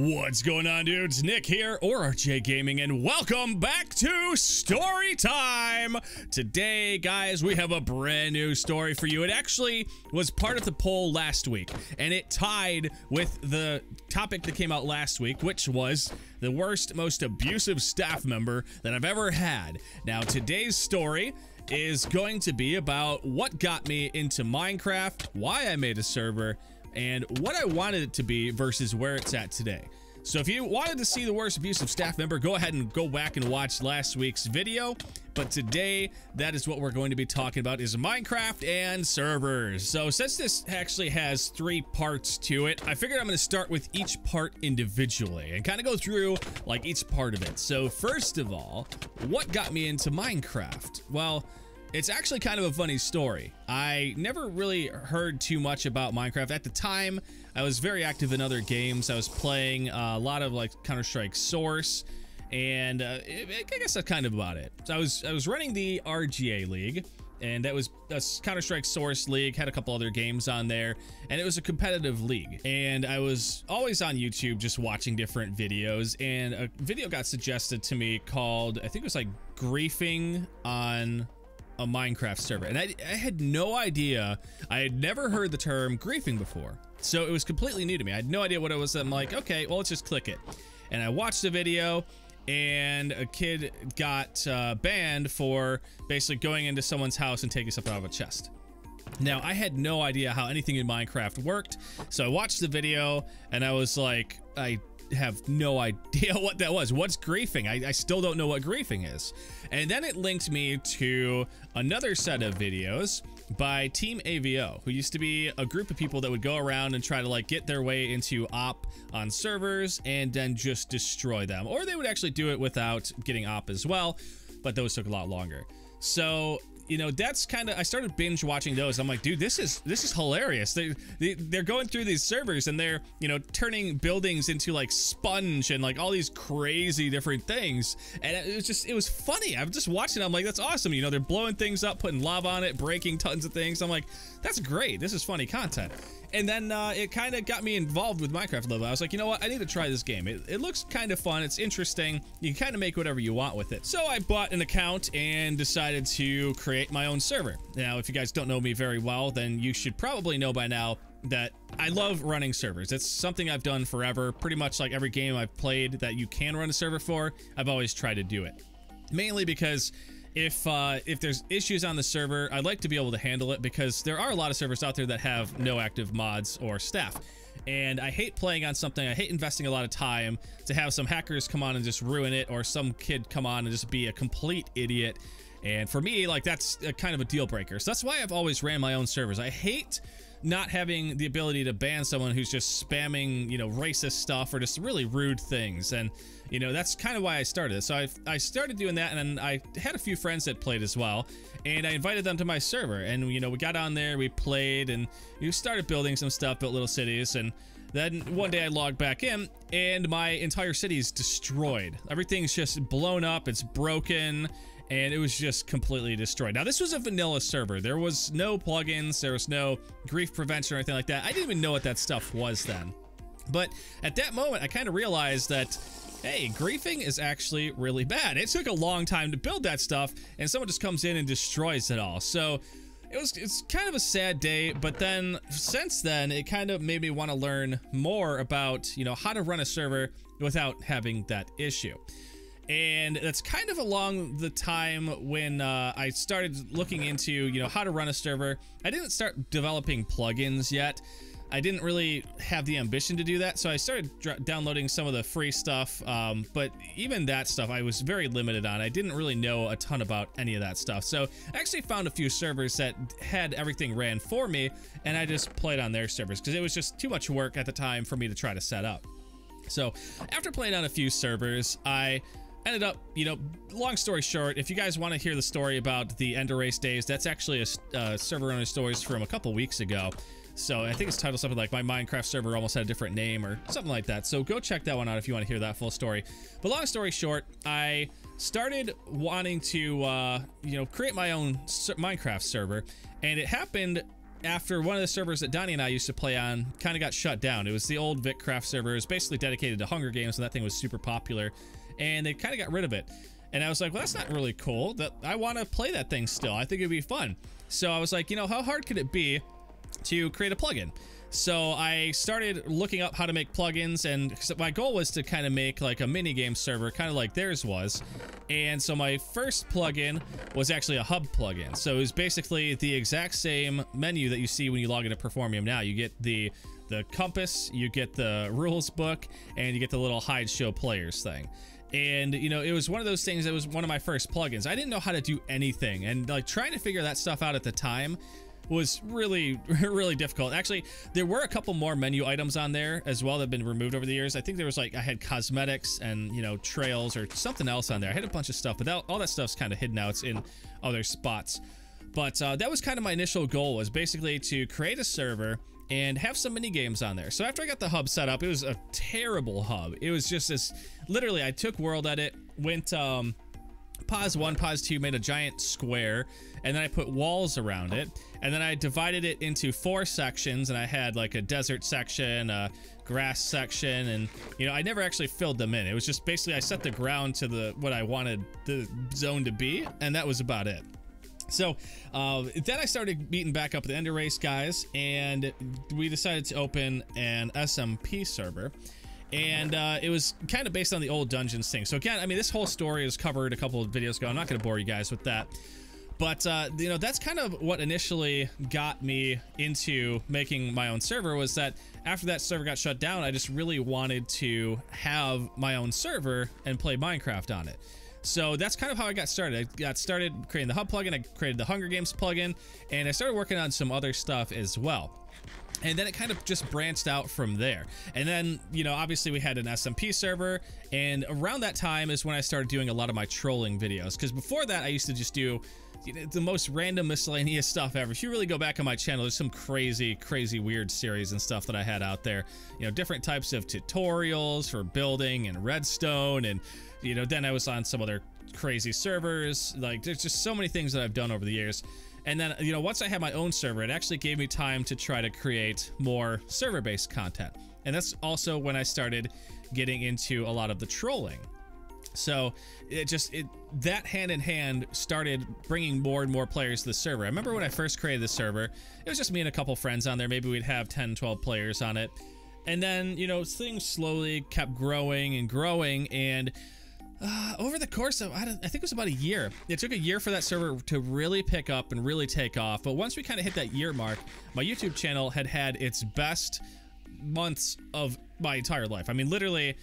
What's going on, dudes? Nick here, or RGA Gaming, and welcome back to Story Time! Today, guys, we have a brand new story for you. It actually was part of the poll last week, and it tied with the topic that came out last week, which was the worst, most abusive staff member that I've ever had. Now, today's story is going to be about what got me into Minecraft, why I made a server, and what I wanted it to be versus where it's at today. So if you wanted to see the worst abusive staff member, go ahead and go back and watch last week's video. But today, that is what we're going to be talking about is Minecraft and servers. So since this actually has three parts to it, I figured I'm going to start with each part individually and kind of go through like each part of it. So first of all, what got me into Minecraft? Well, it's actually kind of a funny story. I never really heard too much about Minecraft. At the time, I was very active in other games. I was playing a lot of like Counter-Strike Source, and uh, I guess that's kind of about it. So I was I was running the RGA League, and that was a Counter-Strike Source League, had a couple other games on there, and it was a competitive league. And I was always on YouTube just watching different videos, and a video got suggested to me called, I think it was like Griefing on a Minecraft server. And I, I, had no idea. I had never heard the term griefing before. So it was completely new to me. I had no idea what it was. I'm like, okay, well, let's just click it. And I watched the video and a kid got uh, banned for basically going into someone's house and taking something out of a chest. Now, I had no idea how anything in Minecraft worked, so I watched the video and I was like, I have no idea what that was. What's griefing? I, I, still don't know what griefing is. And then it linked me to another set of videos by Team AVO, who used to be a group of people that would go around and try to like get their way into op on servers and then just destroy them. Or they would actually do it without getting op as well, but those took a lot longer. So you know, that's kind of I started binge watching those. I'm like, dude, this is this is hilarious. They, they they're going through these servers and they're you know turning buildings into like sponge and like all these crazy different things. And it was just it was funny. I'm just watching. I'm like, that's awesome. You know, they're blowing things up, putting lava on it, breaking tons of things. I'm like, that's great. This is funny content. And then uh, it kind of got me involved with Minecraft a little. I was like, you know what? I need to try this game. It, it looks kind of fun. It's interesting. You can kind of make whatever you want with it. So I bought an account and decided to create my own server. Now, if you guys don't know me very well, then you should probably know by now that I love running servers. It's something I've done forever. Pretty much like every game I've played that you can run a server for, I've always tried to do it. Mainly because if uh, if there's issues on the server, I'd like to be able to handle it because there are a lot of servers out there that have no active mods or staff. And I hate playing on something, I hate investing a lot of time to have some hackers come on and just ruin it or some kid come on and just be a complete idiot. And for me, like that's kind of a deal breaker. So that's why I've always ran my own servers. I hate not having the ability to ban someone who's just spamming, you know, racist stuff or just really rude things. And, you know, that's kind of why I started it. So I, I started doing that and I had a few friends that played as well. And I invited them to my server. And, you know, we got on there, we played, and we started building some stuff, built little cities. And then one day I logged back in and my entire city is destroyed. Everything's just blown up, it's broken and it was just completely destroyed. Now, this was a vanilla server. There was no plugins, there was no grief prevention or anything like that. I didn't even know what that stuff was then. But at that moment, I kind of realized that hey, griefing is actually really bad. It took a long time to build that stuff, and someone just comes in and destroys it all. So it was it's kind of a sad day, but then since then, it kind of made me want to learn more about, you know, how to run a server without having that issue and that's kind of along the time when uh, I started looking into you know how to run a server. I didn't start developing plugins yet. I didn't really have the ambition to do that, so I started downloading some of the free stuff. Um, but even that stuff, I was very limited on. I didn't really know a ton about any of that stuff. So I actually found a few servers that had everything ran for me, and I just played on their servers because it was just too much work at the time for me to try to set up. So after playing on a few servers, I ended up, you know, long story short, if you guys want to hear the story about the Ender Race days, that's actually a uh, server owner stories from a couple weeks ago. So I think it's titled something like My Minecraft Server Almost Had a Different Name or something like that. So go check that one out if you want to hear that full story. But long story short, I started wanting to, uh, you know, create my own Minecraft server. And it happened after one of the servers that Donnie and I used to play on kind of got shut down. It was the old VicCraft server. It was basically dedicated to Hunger Games, and that thing was super popular. And they kind of got rid of it. And I was like, well, that's not really cool. That I want to play that thing still. I think it'd be fun. So I was like, you know, how hard could it be to create a plugin? So I started looking up how to make plugins, and my goal was to kind of make like a mini game server, kind of like theirs was. And so my first plugin was actually a hub plugin. So it was basically the exact same menu that you see when you log into Performium now. You get the the compass, you get the rules book, and you get the little hide show players thing. And you know, it was one of those things that was one of my first plugins. I didn't know how to do anything, and like trying to figure that stuff out at the time was really, really difficult. Actually, there were a couple more menu items on there as well that have been removed over the years. I think there was like, I had cosmetics and, you know, trails or something else on there. I had a bunch of stuff, but that, all that stuff's kind of hidden out it's in other spots. But uh, that was kind of my initial goal was basically to create a server and have some mini games on there. So after I got the hub set up, it was a terrible hub. It was just this, literally, I took World Edit, went, um, pos one, pos two, made a giant square, and then I put walls around it. And then I divided it into four sections, and I had like a desert section, a grass section, and you know, I never actually filled them in. It was just basically I set the ground to the what I wanted the zone to be, and that was about it. So uh, then I started meeting back up with the Ender Race guys, and we decided to open an SMP server. And uh, it was kind of based on the old Dungeons thing. So again, I mean, this whole story is covered a couple of videos ago. I'm not going to bore you guys with that. But, uh, you know, that's kind of what initially got me into making my own server was that after that server got shut down, I just really wanted to have my own server and play Minecraft on it. So that's kind of how I got started. I got started creating the Hub plugin, I created the Hunger Games plugin, and I started working on some other stuff as well. And then it kind of just branched out from there. And then, you know, obviously we had an SMP server. And around that time is when I started doing a lot of my trolling videos. Because before that, I used to just do the most random miscellaneous stuff ever. If you really go back on my channel, there's some crazy, crazy weird series and stuff that I had out there. You know, different types of tutorials for building and redstone. And, you know, then I was on some other crazy servers. Like, there's just so many things that I've done over the years. And then, you know, once I had my own server, it actually gave me time to try to create more server-based content. And that's also when I started getting into a lot of the trolling. So it just it that hand in hand started bringing more and more players to the server. I remember when I first created the server, it was just me and a couple friends on there. Maybe we'd have 10, 12 players on it. And then, you know, things slowly kept growing and growing and uh, over the course of, I, I, think it was about a year. It took a year for that server to really pick up and really take off. But once we kind of hit that year mark, my YouTube channel had had its best months of my entire life. I mean, literally,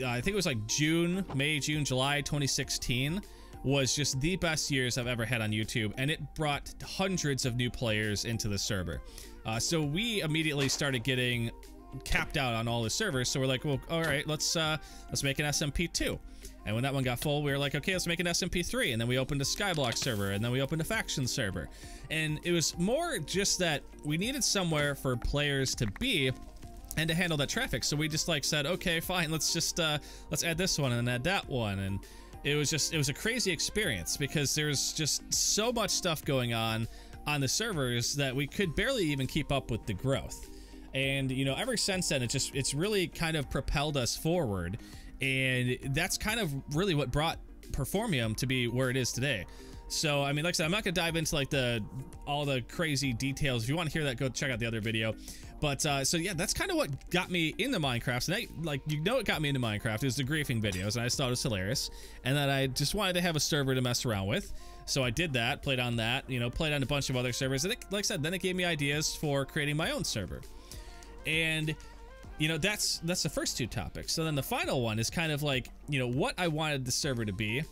uh, I think it was like June, May, June, July 2016 was just the best years I've ever had on YouTube, and it brought hundreds of new players into the server. Uh, so we immediately started getting capped out on all the servers. So we're like, well, all right, let's uh, let's make an SMP2. And when that one got full, we were like, okay, let's make an SMP3. And then we opened a Skyblock server, and then we opened a faction server. And it was more just that we needed somewhere for players to be and to handle that traffic. So we just like said, okay, fine, let's just uh, let's add this one and add that one, and it was just it was a crazy experience because there's just so much stuff going on on the servers that we could barely even keep up with the growth. And you know, ever since then, it just it's really kind of propelled us forward, and that's kind of really what brought Performium to be where it is today. So, I mean, like I said, I'm not gonna dive into like the all the crazy details. If you want to hear that, go check out the other video. But uh, so yeah, that's kind of what got me into Minecraft. And I, like, you know, it got me into Minecraft. is the griefing videos, and I just thought it was hilarious. And then I just wanted to have a server to mess around with. So I did that, played on that, you know, played on a bunch of other servers. And it, like I said, then it gave me ideas for creating my own server. And you know, that's that's the first two topics. So then the final one is kind of like, you know, what I wanted the server to be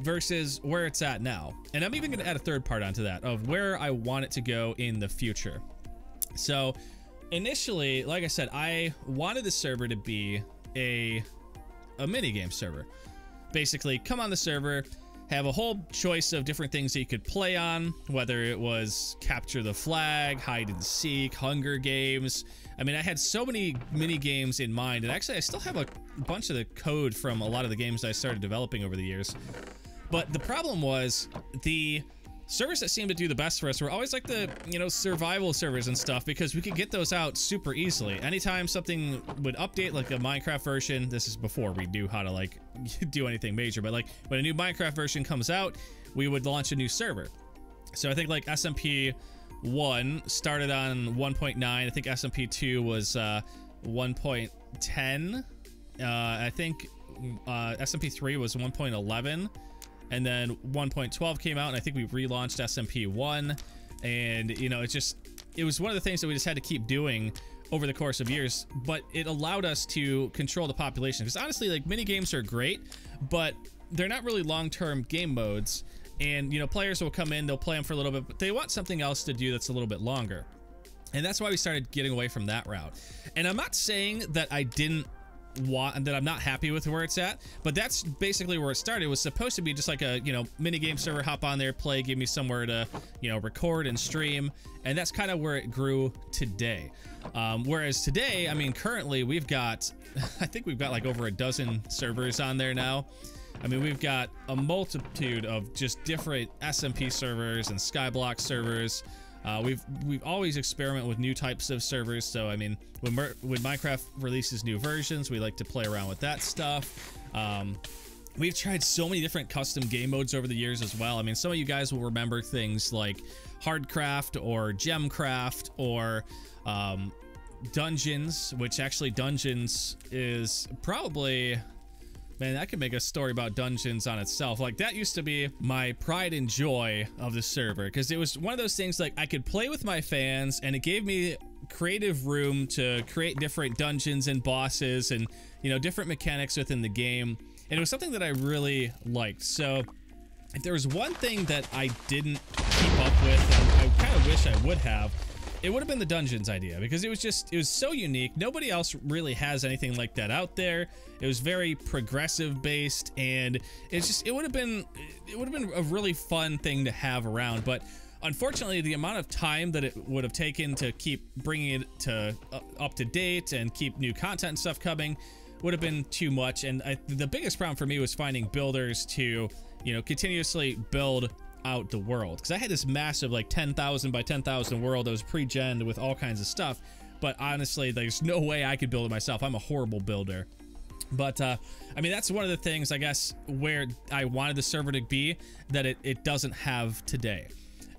versus where it's at now. And I'm even going to add a third part onto that of where I want it to go in the future. So initially, like I said, I wanted the server to be a a minigame server. Basically, come on the server, have a whole choice of different things you could play on, whether it was capture the flag, hide and seek, Hunger Games. I mean, I had so many mini games in mind, and actually, I still have a bunch of the code from a lot of the games I started developing over the years. But the problem was the servers that seem to do the best for us were always like the, you know, survival servers and stuff because we could get those out super easily. Anytime something would update, like a Minecraft version, this is before we knew how to like do anything major, but like when a new Minecraft version comes out, we would launch a new server. So I think like SMP 1 started on 1.9. I think SMP 2 was uh, 1.10. Uh, I think uh, SMP 3 was 1.11 and then 1.12 came out and I think we relaunched SMP 1 and you know it's just it was one of the things that we just had to keep doing over the course of years but it allowed us to control the population. Because honestly like mini games are great but they're not really long-term game modes. And you know players will come in they'll play them for a little bit but they want something else to do that's a little bit longer. And that's why we started getting away from that route. And i'm not saying that i didn't want that I'm not happy with where it's at. But that's basically where it started. It was supposed to be just like a you know mini game server, hop on there, play, give me somewhere to you know record and stream, and that's kind of where it grew today. Um, whereas today, I mean, currently we've got, I think we've got like over a dozen servers on there now. I mean, we've got a multitude of just different SMP servers and Skyblock servers. Uh, we've we've always experiment with new types of servers. So I mean, when when Minecraft releases new versions, we like to play around with that stuff. Um, we've tried so many different custom game modes over the years as well. I mean, some of you guys will remember things like Hardcraft or Gemcraft or um, Dungeons, which actually Dungeons is probably Man, I could make a story about dungeons on itself. Like that used to be my pride and joy of the server because it was one of those things like I could play with my fans and it gave me creative room to create different dungeons and bosses and you know different mechanics within the game. And it was something that I really liked. So if there was one thing that I didn't keep up with and I kind of wish I would have it would have been the dungeons idea because it was just it was so unique. Nobody else really has anything like that out there. It was very progressive based and it's just it would have been it would have been a really fun thing to have around. But unfortunately the amount of time that it would have taken to keep bringing it to uh, up to date and keep new content and stuff coming would have been too much. And I, the biggest problem for me was finding builders to you know continuously build out the world. Because I had this massive like 10,000 by 10,000 world that was pre-gen with all kinds of stuff but honestly there's no way I could build it myself. I'm a horrible builder. But uh, I mean that's one of the things I guess where I wanted the server to be that it, it doesn't have today.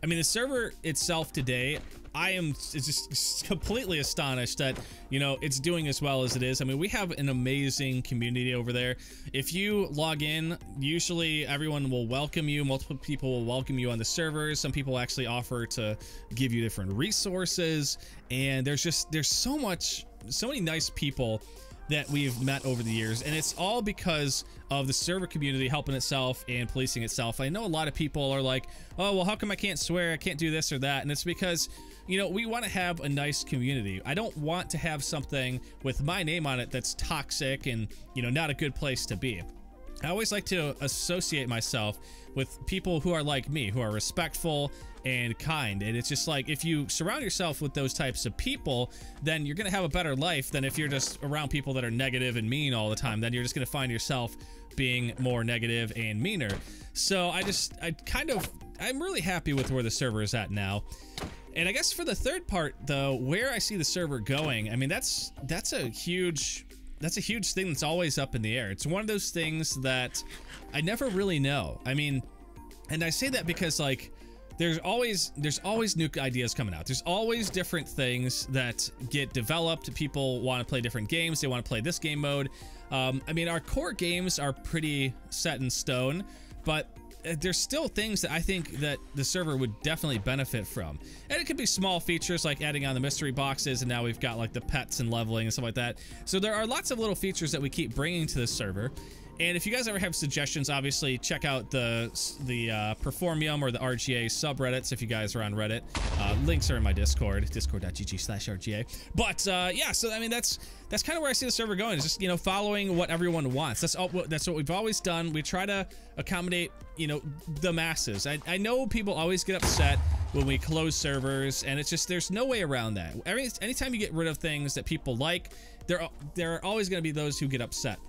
I mean the server itself today I am just completely astonished that, you know, it's doing as well as it is. I mean, we have an amazing community over there. If you log in, usually everyone will welcome you. Multiple people will welcome you on the servers. Some people actually offer to give you different resources. And there's just, there's so much, so many nice people that we've met over the years and it's all because of the server community helping itself and policing itself i know a lot of people are like oh well how come i can't swear i can't do this or that and it's because you know, we want to have a nice community. I don't want to have something with my name on it that's toxic and, you know, not a good place to be. I always like to associate myself with people who are like me, who are respectful and kind. And it's just like if you surround yourself with those types of people, then you're going to have a better life than if you're just around people that are negative and mean all the time. Then you're just going to find yourself being more negative and meaner. So I just, I kind of, I'm really happy with where the server is at now. And I guess for the third part, though, where I see the server going, I mean, that's that's a huge that's a huge thing that's always up in the air. It's one of those things that I never really know. I mean, and I say that because like there's always there's always new ideas coming out. There's always different things that get developed. People want to play different games. They want to play this game mode. Um, I mean, our core games are pretty set in stone, but Uh, there's still things that I think that the server would definitely benefit from. And it could be small features like adding on the mystery boxes and now we've got like the pets and leveling and stuff like that. So there are lots of little features that we keep bringing to this server. And if you guys ever have suggestions, obviously check out the the uh, Performium or the RGA subreddits if you guys are on Reddit. Uh, links are in my Discord, discord.gg slash RGA. But uh, yeah, so I mean that's that's kind of where I see the server going. Is just you know following what everyone wants. That's all. That's what we've always done. We try to accommodate you know the masses. I, I know people always get upset when we close servers, and it's just there's no way around that. Every anytime you get rid of things that people like, there there are always going to be those who get upset.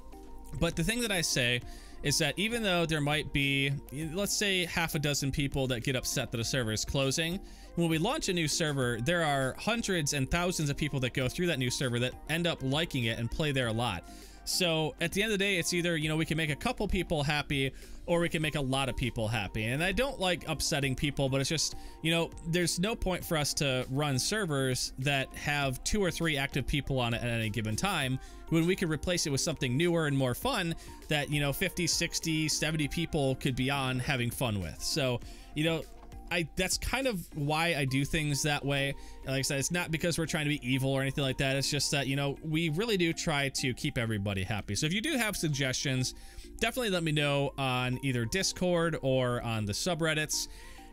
But the thing that I say is that even though there might be, let's say, half a dozen people that get upset that a server is closing, when we launch a new server, there are hundreds and thousands of people that go through that new server that end up liking it and play there a lot. So at the end of the day, it's either, you know, we can make a couple people happy or we can make a lot of people happy. And I don't like upsetting people, but it's just, you know, there's no point for us to run servers that have two or three active people on it at any given time when we could replace it with something newer and more fun that, you know, 50, 60, 70 people could be on having fun with. So, you know, I that's kind of why I do things that way. Like I said, it's not because we're trying to be evil or anything like that. It's just that, you know, we really do try to keep everybody happy. So if you do have suggestions, definitely let me know on either Discord or on the subreddits.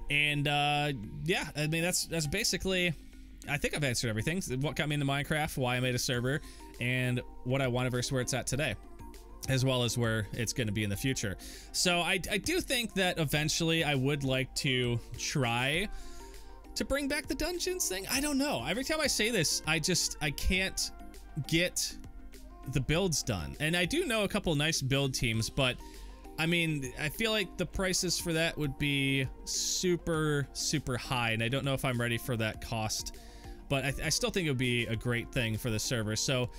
And uh, yeah, I mean that's that's basically I think I've answered everything. What got me into Minecraft, why I made a server, and what I want versus where it's at today as well as where it's going to be in the future. So I, I do think that eventually I would like to try to bring back the dungeons thing. I don't know. Every time I say this, I just, I can't get the builds done. And I do know a couple nice build teams, but I mean, I feel like the prices for that would be super, super high. And I don't know if I'm ready for that cost, but I, I still think it would be a great thing for the server. So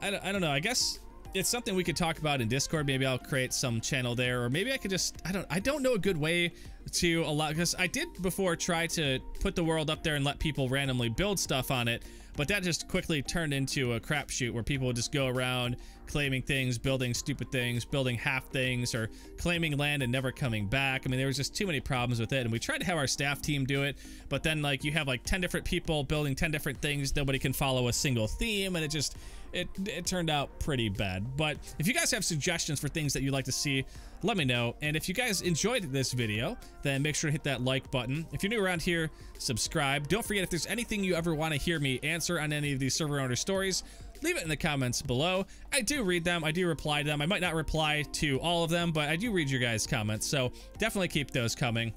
I, I don't know. I guess it's something we could talk about in Discord. Maybe I'll create some channel there, or maybe I could just I don't I don't know a good way to allow because I did before try to put the world up there and let people randomly build stuff on it, but that just quickly turned into a crapshoot where people would just go around claiming things, building stupid things, building half things, or claiming land and never coming back. I mean, there was just too many problems with it. And we tried to have our staff team do it, but then like you have like 10 different people building 10 different things. Nobody can follow a single theme. And it just, it, it turned out pretty bad. But if you guys have suggestions for things that you'd like to see, let me know. And if you guys enjoyed this video, then make sure to hit that like button. If you're new around here, subscribe. Don't forget if there's anything you ever want to hear me answer on any of these server owner stories, leave it in the comments below. I do read them. I do reply to them. I might not reply to all of them, but I do read your guys' comments. So definitely keep those coming.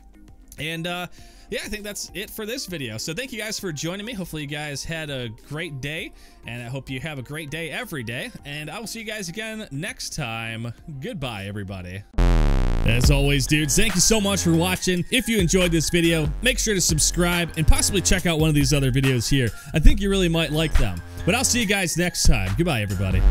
And uh, yeah, I think that's it for this video. So thank you guys for joining me. Hopefully you guys had a great day, and I hope you have a great day every day. And I will see you guys again next time. Goodbye, everybody. As always, dudes, thank you so much for watching. If you enjoyed this video, make sure to subscribe and possibly check out one of these other videos here. I think you really might like them. But I'll see you guys next time. Goodbye, everybody.